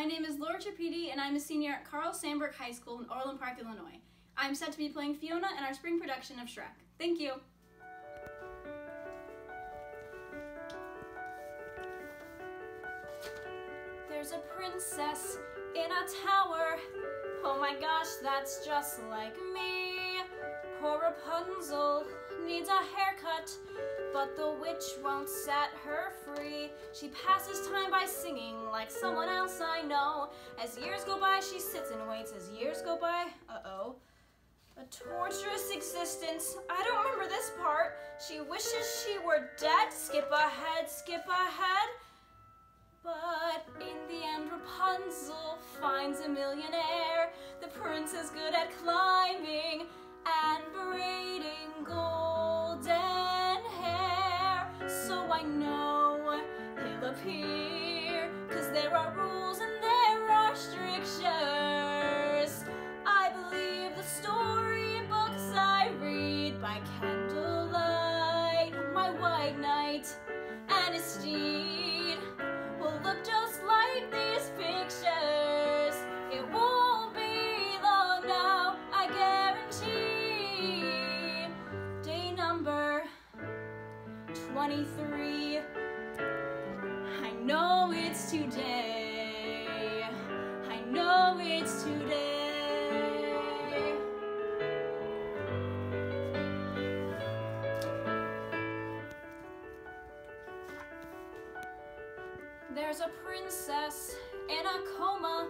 My name is Laura Trippiedi, and I'm a senior at Carl Sandburg High School in Orland Park, Illinois. I'm set to be playing Fiona in our spring production of Shrek. Thank you. There's a princess in a tower. Oh my gosh, that's just like me. Poor Rapunzel needs a haircut, but the witch won't set her free. She passes time by singing like someone else I know. As years go by, she sits and waits. As years go by, uh-oh. A torturous existence. I don't remember this part. She wishes she were dead. Skip ahead, skip ahead. But in the end, Rapunzel finds a millionaire. The prince is good at climbing white knight and his steed will look just like these pictures. It won't be long now, I guarantee. Day number 23. I know it's today. I know it's today. There's a princess in a coma.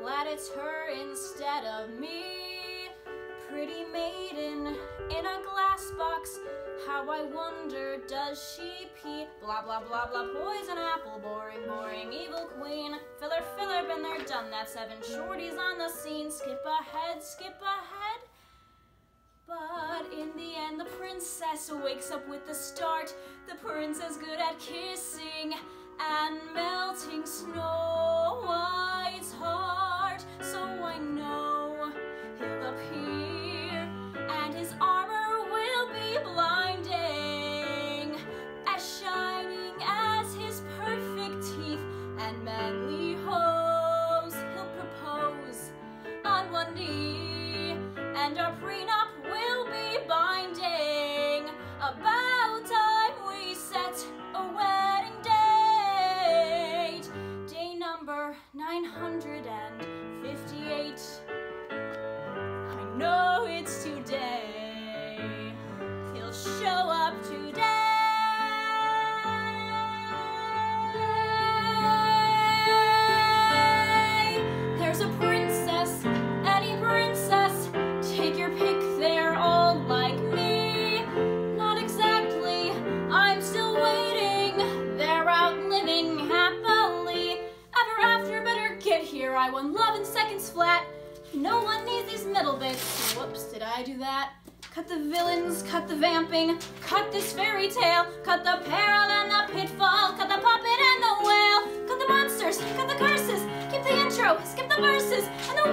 Glad it's her instead of me. Pretty maiden in a glass box. How I wonder, does she pee? Blah blah blah blah. Poison apple, boring, boring. Evil queen. Filler, filler, been there, done that. Seven shorties on the scene. Skip ahead, skip ahead. But in the end, the princess wakes up with the start. The prince is good at kissing and melting Snow White's heart. So I know I won love in seconds flat. No one needs these middle bits. Whoops, did I do that? Cut the villains, cut the vamping, cut this fairy tale, cut the peril and the pitfall, cut the puppet and the whale, cut the monsters, cut the curses, keep the intro, skip the verses, and the